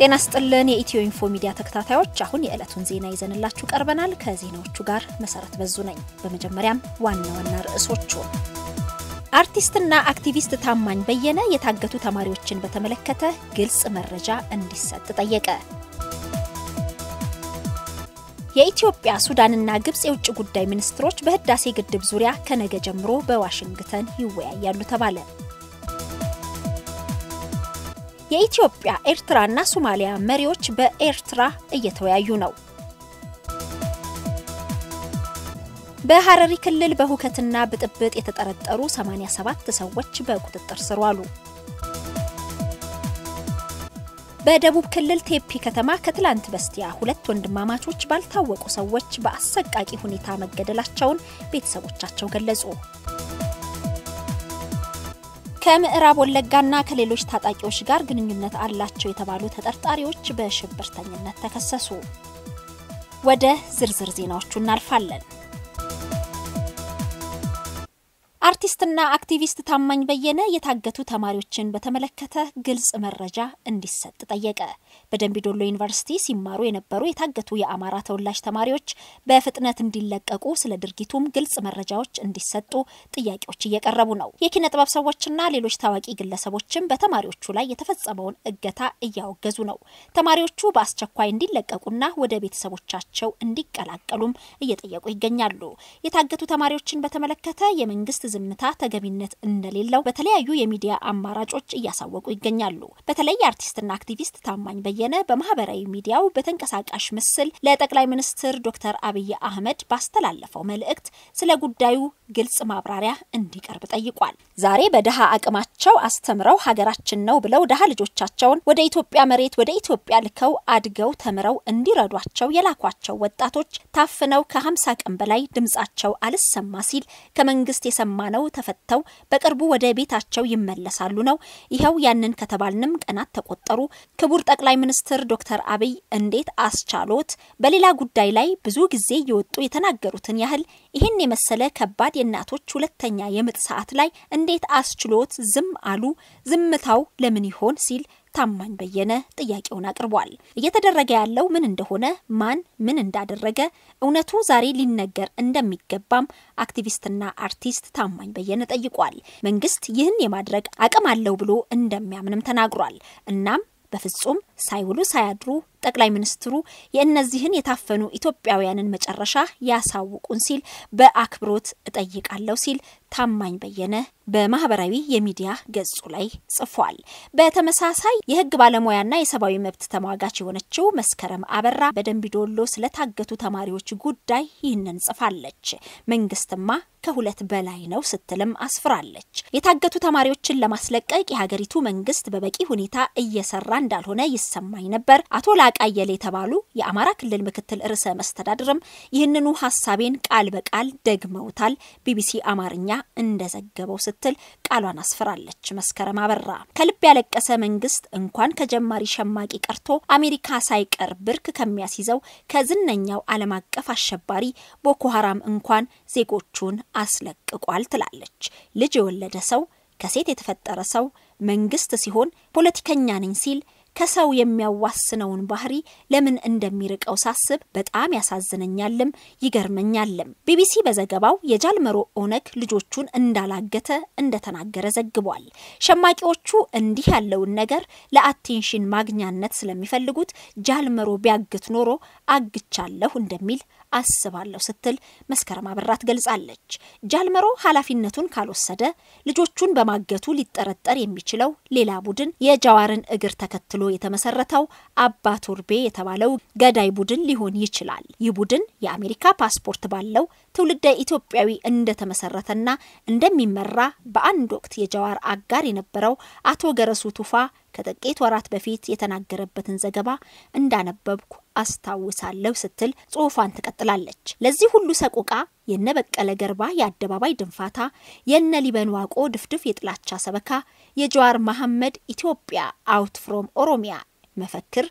ጤና ይስጥልን የኢትዮ ኢንፎ ሚዲያ ተከታታዮች፣ አሁን የዕለቱን ዜና ይዘንላችሁ ቀርበናል። ከዜናዎቹ ጋር መሰረት በዙ ነኝ። በመጀመሪያም ዋና ዋና ርዕሶቹ አርቲስትና አክቲቪስት ታማኝ በየነ የታገቱ ተማሪዎችን በተመለከተ ግልጽ መረጃ እንዲሰጥ ጠየቀ። የኢትዮጵያ ሱዳንና ግብጽ የውጭ ጉዳይ ሚኒስትሮች በህዳሴ ግድብ ዙሪያ ከነገ ጀምሮ በዋሽንግተን ይወያያሉ ተባለ። የኢትዮጵያ ኤርትራና ሶማሊያ መሪዎች በኤርትራ እየተወያዩ ነው። በሐረሪ ክልል በሁከትና ብጥብጥ የተጠረጠሩ 87 ሰዎች በቁጥጥር ስር ዋሉ። በደቡብ ክልል ቴፒ ከተማ ከትላንት በስቲያ ሁለት ወንድማማቾች ባልታወቁ ሰዎች በአሰቃቂ ሁኔታ መገደላቸውን ቤተሰቦቻቸው ገለጹ። ከምዕራብ ወለጋና ከሌሎች ታጣቂዎች ጋር ግንኙነት አላቸው የተባሉ ተጠርጣሪዎች በሽብርተኝነት ተከሰሱ። ወደ ዝርዝር ዜናዎቹ እናልፋለን። አርቲስትና አክቲቪስት ታማኝ በየነ የታገቱ ተማሪዎችን በተመለከተ ግልጽ መረጃ እንዲሰጥ ጠየቀ። በደምቢዶሎ ዩኒቨርሲቲ ሲማሩ የነበሩ የታገቱ የአማራ ተወላጅ ተማሪዎች በፍጥነት እንዲለቀቁ፣ ስለ ድርጊቱም ግልጽ መረጃዎች እንዲሰጡ ጥያቄዎች እየቀረቡ ነው። የኪነ ጥበብ ሰዎችና ሌሎች ታዋቂ ግለሰቦችም በተማሪዎቹ ላይ የተፈጸመውን እገታ እያወገዙ ነው። ተማሪዎቹ በአስቸኳይ እንዲለቀቁና ወደ ቤተሰቦቻቸው እንዲቀላቀሉም እየጠየቁ ይገኛሉ። የታገቱ ተማሪዎችን በተመለከተ የመንግስት ዝምታ ተገቢነት እንደሌለው በተለያዩ የሚዲያ አማራጮች እያሳወቁ ይገኛሉ። በተለይ አርቲስትና አክቲቪስት ታማኝ በየነ በማህበራዊ ሚዲያው በተንቀሳቃሽ ምስል ለጠቅላይ ሚኒስትር ዶክተር አብይ አህመድ ባስተላለፈው መልእክት ስለ ጉዳዩ ግልጽ ማብራሪያ እንዲቀርብ ጠይቋል። ዛሬ በድሃ አቅማቸው አስተምረው ሀገራችን ነው ብለው ድሃ ልጆቻቸውን ወደ ኢትዮጵያ መሬት ወደ ኢትዮጵያ ልከው አድገው ተምረው እንዲረዷቸው የላኳቸው ወጣቶች ታፍነው ከሀምሳ ቀን በላይ ድምጻቸው አልሰማ ሲል ከመንግስት የሰማ ነው ተፈተው በቅርቡ ወደ ቤታቸው ይመለሳሉ ነው። ይኸው ያንን ከተባልንም ቀናት ተቆጠሩ። ክቡር ጠቅላይ ሚኒስትር ዶክተር አብይ እንዴት አስቻሎት? በሌላ ጉዳይ ላይ ብዙ ጊዜ የወጡ የተናገሩትን ያህል ይህን የመሰለ ከባድ የእናቶች ሁለተኛ የምጥ ሰዓት ላይ እንዴት አስችሎት ዝም አሉ? ዝምታው ለምን ይሆን ሲል ታማኝ በየነ ጥያቄውን አቅርቧል። እየተደረገ ያለው ምን እንደሆነ ማን ምን እንዳደረገ እውነቱ ዛሬ ሊነገር እንደሚገባም አክቲቪስትና አርቲስት ታማኝ በየነ ጠይቋል። መንግስት ይህን የማድረግ አቅም አለው ብሎ እንደሚያምንም ተናግሯል። እናም በፍጹም ሳይውሉ ሳያድሩ ጠቅላይ ሚኒስትሩ የእነዚህን የታፈኑ ኢትዮጵያውያንን መጨረሻ ያሳውቁን ሲል በአክብሮት እጠይቃለሁ ሲል ታማኝ በየነ በማህበራዊ የሚዲያ ገጹ ላይ ጽፏል። በተመሳሳይ የህግ ባለሙያና የሰብአዊ መብት ተሟጋች የሆነችው መስከረም አበራ በደንቢዶሎ ስለታገቱ ተማሪዎች ጉዳይ ይህንን ጽፋለች። መንግስትማ ከሁለት በላይ ነው ስትልም አስፍራለች። የታገቱ ተማሪዎችን ለማስለቀቅ የሀገሪቱ መንግስት በበቂ ሁኔታ እየሰራ እንዳልሆነ ይሰማኝ ነበር። አቶ ላቃየለ የተባሉ የአማራ ክልል ምክትል ርዕሰ መስተዳድርም ይህንኑ ሀሳቤን ቃል በቃል ደግመውታል። ቢቢሲ አማርኛ እንደዘገበው ስትል ቃሏን አስፍራለች። መስከረም አበራ ከልብ ያለቀሰ መንግስት እንኳን ከጀማሪ ሸማቂ ቀርቶ አሜሪካ ሳይቀር ብርክ ከሚያስይዘው ከዝነኛው ዓለም አቀፍ አሸባሪ ቦኮ ሀራም እንኳን ዜጎቹን አስለቅቋል ትላለች። ልጅ የወለደ ሰው ከሴት የተፈጠረ ሰው መንግስት ሲሆን ፖለቲከኛ ነኝ ሲል ከሰው የሚያዋስነውን ባህሪ ለምን እንደሚርቀው ሳስብ በጣም ያሳዝነኛልም ይገርመኛልም። ቢቢሲ በዘገባው የጃልመሮ ኦነግ ልጆቹን እንዳላገተ እንደተናገረ ዘግቧል። ሸማቂዎቹ እንዲህ ያለውን ነገር ለአቴንሽን ማግኛነት ስለሚፈልጉት ጃልመሮ ቢያግት ኖሮ አግቻለሁ እንደሚል አስባለሁ ስትል መስከረም አበራ ትገልጻለች። ጃልመሮ ኃላፊነቱን ካልወሰደ ልጆቹን በማገቱ ሊጠረጠር የሚችለው ሌላ ቡድን የጃዋርን እግር ተከትሎ የተመሰረተው አባ ቶርቤ የተባለው ገዳይ ቡድን ሊሆን ይችላል። ይህ ቡድን የአሜሪካ ፓስፖርት ባለው ትውልደ ኢትዮጵያዊ እንደተመሰረተና እንደሚመራ በአንድ ወቅት የጃዋር አጋር የነበረው አቶ ገረሱ ቱፋ ከጥቂት ወራት በፊት የተናገረበትን ዘገባ እንዳነበብኩ አስታውሳለሁ ስትል ጽሑፏን ትቀጥላለች። ለዚህ ሁሉ ሰቆቃ የነ በቀለ ገርባ የአደባባይ ድንፋታ፣ የነ ሊበን ዋቆ ድፍድፍ የጥላቻ ሰበካ፣ የጀዋር መሐመድ Ethiopia out from Oromia መፈክር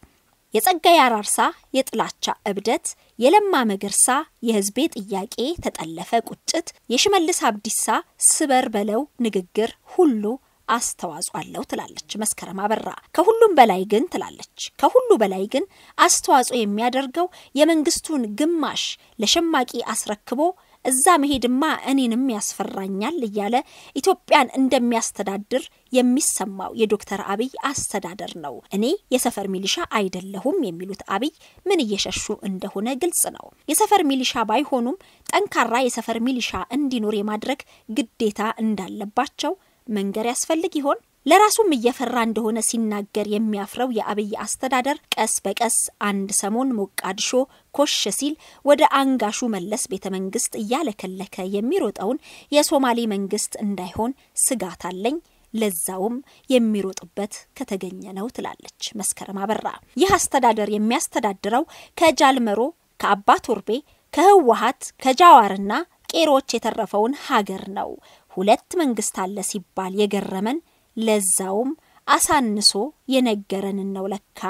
የጸጋዬ አራርሳ የጥላቻ እብደት፣ የለማ መገርሳ የህዝቤ ጥያቄ ተጠለፈ ቁጭት፣ የሽመልስ አብዲሳ ስበር በለው ንግግር ሁሉ አስተዋጽኦ አለው ትላለች መስከረም አበራ። ከሁሉም በላይ ግን ትላለች ከሁሉ በላይ ግን አስተዋጽኦ የሚያደርገው የመንግስቱን ግማሽ ለሸማቂ አስረክቦ እዛ መሄድማ እኔንም ያስፈራኛል እያለ ኢትዮጵያን እንደሚያስተዳድር የሚሰማው የዶክተር አብይ አስተዳደር ነው። እኔ የሰፈር ሚሊሻ አይደለሁም የሚሉት አብይ ምን እየሸሹ እንደሆነ ግልጽ ነው። የሰፈር ሚሊሻ ባይሆኑም ጠንካራ የሰፈር ሚሊሻ እንዲኖር የማድረግ ግዴታ እንዳለባቸው መንገር ያስፈልግ ይሆን? ለራሱም እየፈራ እንደሆነ ሲናገር የሚያፍረው የአብይ አስተዳደር ቀስ በቀስ አንድ ሰሞን ሞቃዲሾ ኮሽ ሲል ወደ አንጋሹ መለስ ቤተ መንግስት እያለከለከ የሚሮጠውን የሶማሌ መንግስት እንዳይሆን ስጋት አለኝ ለዛውም የሚሮጥበት ከተገኘ ነው ትላለች መስከረም አበራ። ይህ አስተዳደር የሚያስተዳድረው ከጃልመሮ ከአባ ቶርቤ ከህወሀት ከጃዋርና ቄሮች የተረፈውን ሀገር ነው። ሁለት መንግስት አለ ሲባል የገረመን ለዛውም አሳንሶ የነገረንን ነው ለካ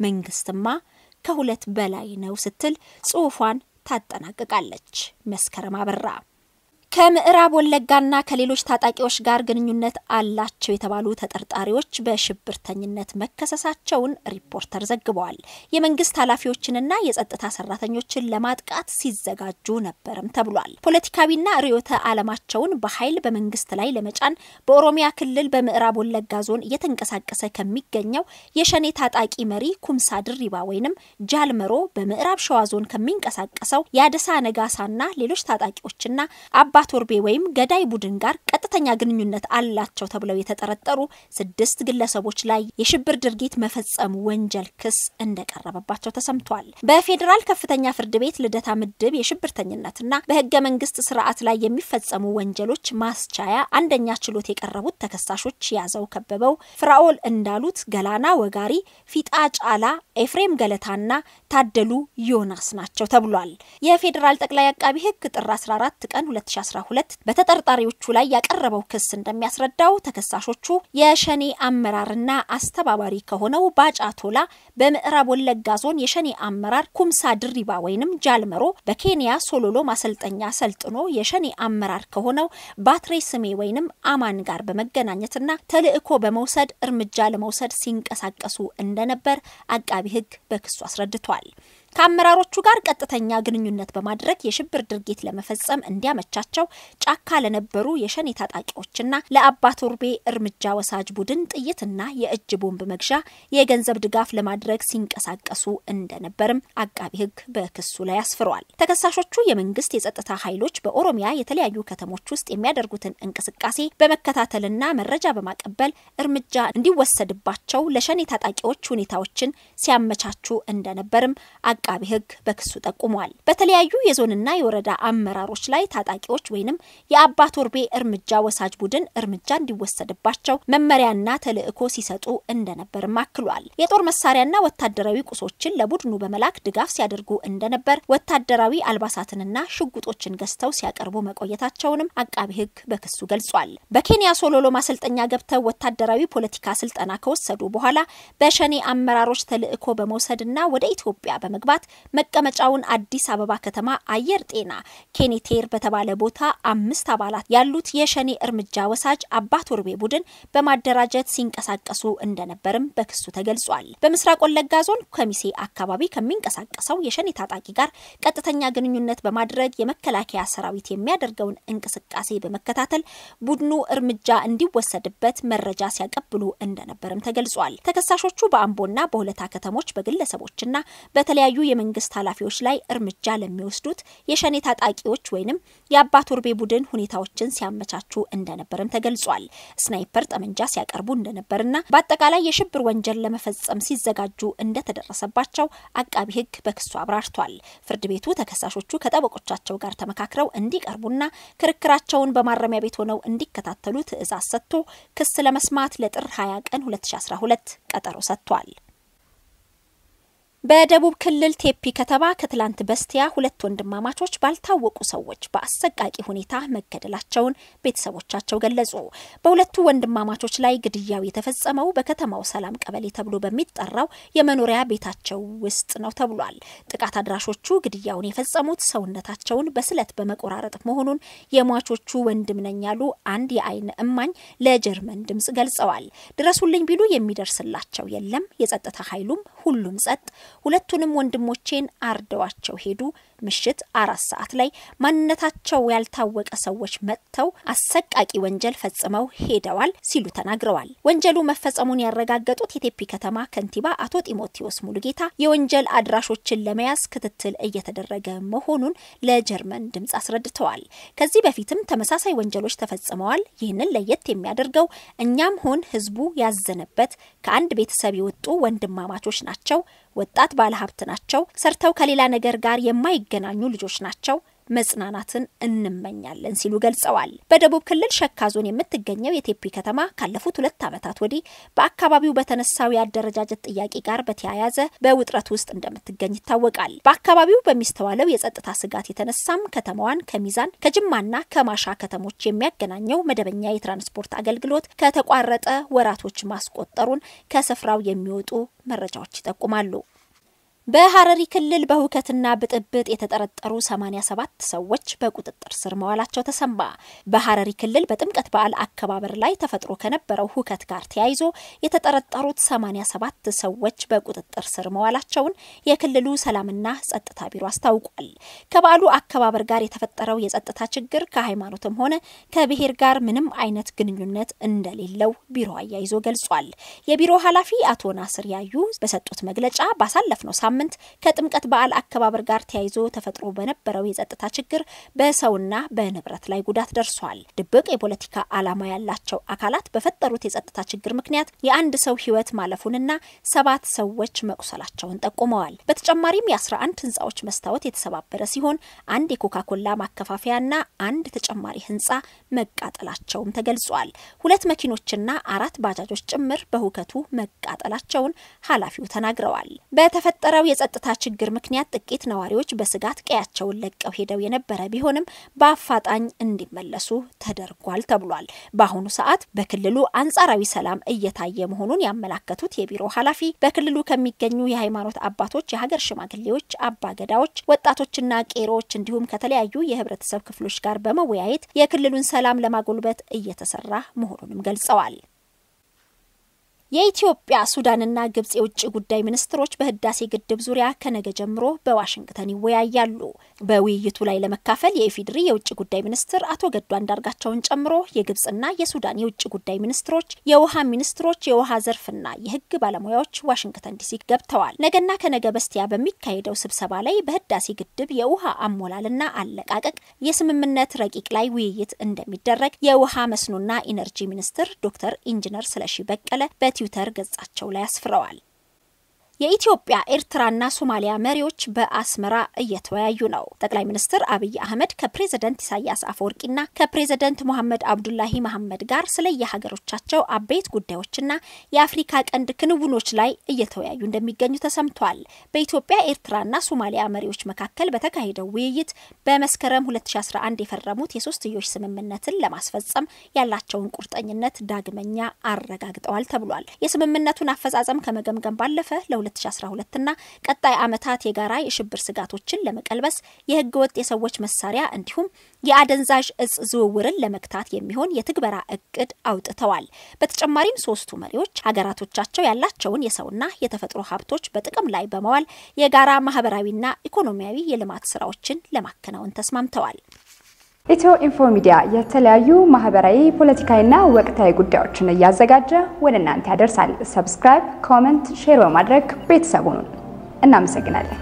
መንግስትማ ከሁለት በላይ ነው ስትል ጽሑፏን ታጠናቅቃለች መስከረም አበራ። ከምዕራብ ወለጋና ከሌሎች ታጣቂዎች ጋር ግንኙነት አላቸው የተባሉ ተጠርጣሪዎች በሽብርተኝነት መከሰሳቸውን ሪፖርተር ዘግበዋል። የመንግስት ኃላፊዎችንና የጸጥታ ሰራተኞችን ለማጥቃት ሲዘጋጁ ነበርም ተብሏል። ፖለቲካዊና ርዕዮተ ዓለማቸውን በኃይል በመንግስት ላይ ለመጫን በኦሮሚያ ክልል በምዕራብ ወለጋ ዞን እየተንቀሳቀሰ ከሚገኘው የሸኔ ታጣቂ መሪ ኩምሳ ድሪባ ወይንም ጃልመሮ በምዕራብ ሸዋ ዞን ከሚንቀሳቀሰው የአደሳ ነጋሳና ሌሎች ታጣቂዎችና አባ ቶርቤ ወይም ገዳይ ቡድን ጋር ቀጥተኛ ግንኙነት አላቸው ተብለው የተጠረጠሩ ስድስት ግለሰቦች ላይ የሽብር ድርጊት መፈጸም ወንጀል ክስ እንደቀረበባቸው ተሰምቷል። በፌዴራል ከፍተኛ ፍርድ ቤት ልደታ ምድብ የሽብርተኝነትና በህገ መንግስት ስርዓት ላይ የሚፈጸሙ ወንጀሎች ማስቻያ አንደኛ ችሎት የቀረቡት ተከሳሾች ያዘው ከበበው፣ ፍራኦል እንዳሉት፣ ገላና ወጋሪ፣ ፊጣ ጫላ፣ ኤፍሬም ገለታና ታደሉ ዮናስ ናቸው ተብሏል። የፌዴራል ጠቅላይ አቃቢ ህግ ጥር 14 ቀን 2012 በተጠርጣሪዎቹ ላይ ያቀረበው ክስ እንደሚያስረዳው ተከሳሾቹ የሸኔ አመራርና አስተባባሪ ከሆነው ባጫ ቶላ በምዕራብ ወለጋ ዞን የሸኔ አመራር ኩምሳ ድሪባ ወይንም ጃልመሮ በኬንያ ሶሎሎ ማሰልጠኛ ሰልጥኖ የሸኔ አመራር ከሆነው ባትሬ ስሜ ወይንም አማን ጋር በመገናኘትና ተልዕኮ በመውሰድ እርምጃ ለመውሰድ ሲንቀሳቀሱ እንደነበር አቃቢ ህግ በክሱ አስረድቷል። ከአመራሮቹ ጋር ቀጥተኛ ግንኙነት በማድረግ የሽብር ድርጊት ለመፈጸም እንዲያመቻቸው ጫካ ለነበሩ የሸኔ ታጣቂዎችና ለአባ ቶርቤ እርምጃ ወሳጅ ቡድን ጥይትና የእጅ ቦምብ መግዣ የገንዘብ ድጋፍ ለማድረግ ሲንቀሳቀሱ እንደነበርም አቃቢ ህግ በክሱ ላይ አስፍሯል። ተከሳሾቹ የመንግስት የጸጥታ ኃይሎች በኦሮሚያ የተለያዩ ከተሞች ውስጥ የሚያደርጉትን እንቅስቃሴ በመከታተልና መረጃ በማቀበል እርምጃ እንዲወሰድባቸው ለሸኔ ታጣቂዎች ሁኔታዎችን ሲያመቻቹ እንደነበርም አቃቢ ህግ በክሱ ጠቁሟል። በተለያዩ የዞንና የወረዳ አመራሮች ላይ ታጣቂዎች ወይንም የአባ ቶርቤ እርምጃ ወሳጅ ቡድን እርምጃ እንዲወሰድባቸው መመሪያና ተልዕኮ ሲሰጡ እንደነበርም አክሏል። የጦር መሳሪያና ወታደራዊ ቁሶችን ለቡድኑ በመላክ ድጋፍ ሲያደርጉ እንደነበር፣ ወታደራዊ አልባሳትንና ሽጉጦችን ገዝተው ሲያቀርቡ መቆየታቸውንም አቃቢ ህግ በክሱ ገልጿል። በኬንያ ሶሎሎ ማሰልጠኛ ገብተው ወታደራዊ ፖለቲካ ስልጠና ከወሰዱ በኋላ በሸኔ አመራሮች ተልዕኮ በመውሰድና ወደ ኢትዮጵያ በመግባት መቀመጫውን አዲስ አበባ ከተማ አየር ጤና ኬኔቴር በተባለ ቦታ አምስት አባላት ያሉት የሸኔ እርምጃ ወሳጅ አባ ቶርቤ ቡድን በማደራጀት ሲንቀሳቀሱ እንደነበርም በክሱ ተገልጿል። በምስራቅ ወለጋ ዞን ከሚሴ አካባቢ ከሚንቀሳቀሰው የሸኔ ታጣቂ ጋር ቀጥተኛ ግንኙነት በማድረግ የመከላከያ ሰራዊት የሚያደርገውን እንቅስቃሴ በመከታተል ቡድኑ እርምጃ እንዲወሰድበት መረጃ ሲያቀብሉ እንደነበርም ተገልጿል። ተከሳሾቹ በአምቦና በሁለታ ከተሞች በግለሰቦችና በተለያዩ የመንግስት ኃላፊዎች ላይ እርምጃ ለሚወስዱት የሸኔ ታጣቂዎች ወይንም የአባ ቶርቤ ቡድን ሁኔታዎችን ሲያመቻቹ እንደነበርም ተገልጿል። ስናይፐር ጠመንጃ ሲያቀርቡ እንደነበርና በአጠቃላይ የሽብር ወንጀል ለመፈጸም ሲዘጋጁ እንደተደረሰባቸው አቃቢ ህግ በክሱ አብራርቷል። ፍርድ ቤቱ ተከሳሾቹ ከጠበቆቻቸው ጋር ተመካክረው እንዲቀርቡና ክርክራቸውን በማረሚያ ቤት ሆነው እንዲከታተሉ ትዕዛዝ ሰጥቶ ክስ ለመስማት ለጥር 20 ቀን 2012 ቀጠሮ ሰጥቷል። በደቡብ ክልል ቴፒ ከተማ ከትላንት በስቲያ ሁለት ወንድማማቾች ባልታወቁ ሰዎች በአሰቃቂ ሁኔታ መገደላቸውን ቤተሰቦቻቸው ገለጹ። በሁለቱ ወንድማማቾች ላይ ግድያው የተፈጸመው በከተማው ሰላም ቀበሌ ተብሎ በሚጠራው የመኖሪያ ቤታቸው ውስጥ ነው ተብሏል። ጥቃት አድራሾቹ ግድያውን የፈጸሙት ሰውነታቸውን በስለት በመቆራረጥ መሆኑን የሟቾቹ ወንድም ነኝ ያሉ አንድ የዓይን እማኝ ለጀርመን ድምጽ ገልጸዋል። ድረሱልኝ ቢሉ የሚደርስላቸው የለም። የጸጥታ ኃይሉም ሁሉም ጸጥ ሁለቱንም ወንድሞቼን አርደዋቸው ሄዱ። ምሽት አራት ሰዓት ላይ ማንነታቸው ያልታወቀ ሰዎች መጥተው አሰቃቂ ወንጀል ፈጽመው ሄደዋል ሲሉ ተናግረዋል። ወንጀሉ መፈጸሙን ያረጋገጡት የቴፒ ከተማ ከንቲባ አቶ ጢሞቴዎስ ሙሉጌታ የወንጀል አድራሾችን ለመያዝ ክትትል እየተደረገ መሆኑን ለጀርመን ድምጽ አስረድተዋል። ከዚህ በፊትም ተመሳሳይ ወንጀሎች ተፈጽመዋል። ይህንን ለየት የሚያደርገው እኛም ሆን ህዝቡ ያዘነበት ከአንድ ቤተሰብ የወጡ ወንድማማቾች ናቸው ወጣት ባለሀብት ናቸው። ሰርተው ከሌላ ነገር ጋር የማይገናኙ ልጆች ናቸው። መጽናናትን እንመኛለን ሲሉ ገልጸዋል። በደቡብ ክልል ሸካ ዞን የምትገኘው የቴፒ ከተማ ካለፉት ሁለት ዓመታት ወዲህ በአካባቢው በተነሳው የአደረጃጀት ጥያቄ ጋር በተያያዘ በውጥረት ውስጥ እንደምትገኝ ይታወቃል። በአካባቢው በሚስተዋለው የጸጥታ ስጋት የተነሳም ከተማዋን ከሚዛን ከጅማና ከማሻ ከተሞች የሚያገናኘው መደበኛ የትራንስፖርት አገልግሎት ከተቋረጠ ወራቶች ማስቆጠሩን ከስፍራው የሚወጡ መረጃዎች ይጠቁማሉ። በሐረሪ ክልል በሁከትና ብጥብጥ የተጠረጠሩ 87 ሰዎች በቁጥጥር ስር መዋላቸው ተሰማ። በሐረሪ ክልል በጥምቀት በዓል አከባበር ላይ ተፈጥሮ ከነበረው ሁከት ጋር ተያይዞ የተጠረጠሩት 87 ሰዎች በቁጥጥር ስር መዋላቸውን የክልሉ ሰላምና ጸጥታ ቢሮ አስታውቋል። ከበዓሉ አከባበር ጋር የተፈጠረው የጸጥታ ችግር ከሃይማኖትም ሆነ ከብሔር ጋር ምንም አይነት ግንኙነት እንደሌለው ቢሮ አያይዞ ገልጿል። የቢሮ ኃላፊ አቶ ናስር ያዩ በሰጡት መግለጫ ባሳለፍነው ሳምንት ከጥምቀት በዓል አከባበር ጋር ተያይዞ ተፈጥሮ በነበረው የጸጥታ ችግር በሰውና በንብረት ላይ ጉዳት ደርሷል። ድብቅ የፖለቲካ ዓላማ ያላቸው አካላት በፈጠሩት የጸጥታ ችግር ምክንያት የአንድ ሰው ሕይወት ማለፉንና ሰባት ሰዎች መቁሰላቸውን ጠቁመዋል። በተጨማሪም የ11 ህንፃዎች መስታወት የተሰባበረ ሲሆን አንድ የኮካኮላ ማከፋፈያና አንድ ተጨማሪ ህንፃ መቃጠላቸውም ተገልጿል። ሁለት መኪኖችና አራት ባጃጆች ጭምር በሁከቱ መቃጠላቸውን ኃላፊው ተናግረዋል። በተፈጠረው የጸጥታ ችግር ምክንያት ጥቂት ነዋሪዎች በስጋት ቀያቸውን ለቀው ሄደው የነበረ ቢሆንም በአፋጣኝ እንዲመለሱ ተደርጓል ተብሏል። በአሁኑ ሰዓት በክልሉ አንጻራዊ ሰላም እየታየ መሆኑን ያመላከቱት የቢሮ ኃላፊ በክልሉ ከሚገኙ የሃይማኖት አባቶች፣ የሀገር ሽማግሌዎች፣ አባገዳዎች፣ ወጣቶችና ቄሮዎች እንዲሁም ከተለያዩ የህብረተሰብ ክፍሎች ጋር በመወያየት የክልሉን ሰላም ለማጎልበት እየተሰራ መሆኑንም ገልጸዋል። የኢትዮጵያ ሱዳንና ግብጽ የውጭ ጉዳይ ሚኒስትሮች በህዳሴ ግድብ ዙሪያ ከነገ ጀምሮ በዋሽንግተን ይወያያሉ። በውይይቱ ላይ ለመካፈል የኢፌዴሪ የውጭ ጉዳይ ሚኒስትር አቶ ገዱ አንዳርጋቸውን ጨምሮ የግብጽና የሱዳን የውጭ ጉዳይ ሚኒስትሮች፣ የውሃ ሚኒስትሮች፣ የውሃ ዘርፍና የህግ ባለሙያዎች ዋሽንግተን ዲሲ ገብተዋል። ነገና ከነገ በስቲያ በሚካሄደው ስብሰባ ላይ በህዳሴ ግድብ የውሃ አሞላልና አለቃቀቅ የስምምነት ረቂቅ ላይ ውይይት እንደሚደረግ የውሃ መስኖና ኢነርጂ ሚኒስትር ዶክተር ኢንጂነር ስለሺ በቀለ በትዊተር ገጻቸው ላይ አስፍረዋል። የኢትዮጵያ ኤርትራና ሶማሊያ መሪዎች በአስመራ እየተወያዩ ነው። ጠቅላይ ሚኒስትር አብይ አህመድ ከፕሬዝደንት ኢሳያስ አፈወርቂና ከፕሬዝደንት ሞሐመድ አብዱላሂ መሐመድ ጋር ስለ የሀገሮቻቸው አበይት ጉዳዮችና የአፍሪካ ቀንድ ክንውኖች ላይ እየተወያዩ እንደሚገኙ ተሰምቷል። በኢትዮጵያ ኤርትራና ሶማሊያ መሪዎች መካከል በተካሄደው ውይይት በመስከረም 2011 የፈረሙት የሶስትዮሽ ስምምነትን ለማስፈጸም ያላቸውን ቁርጠኝነት ዳግመኛ አረጋግጠዋል ተብሏል። የስምምነቱን አፈጻጸም ከመገምገም ባለፈ ለ 2012 እና ቀጣይ ዓመታት የጋራ የሽብር ስጋቶችን ለመቀልበስ የህገ ወጥ የሰዎች መሳሪያ እንዲሁም የአደንዛዥ እጽ ዝውውርን ለመግታት የሚሆን የትግበራ እቅድ አውጥተዋል። በተጨማሪም ሶስቱ መሪዎች ሀገራቶቻቸው ያላቸውን የሰውና የተፈጥሮ ሀብቶች በጥቅም ላይ በመዋል የጋራ ማህበራዊና ኢኮኖሚያዊ የልማት ስራዎችን ለማከናወን ተስማምተዋል። ኢትዮ ኢንፎ ሚዲያ የተለያዩ ማህበራዊ፣ ፖለቲካዊና ወቅታዊ ጉዳዮችን እያዘጋጀ ወደ እናንተ ያደርሳል። subscribe፣ comment፣ share በማድረግ ቤተሰብ ይሁኑ እናመሰግናለን።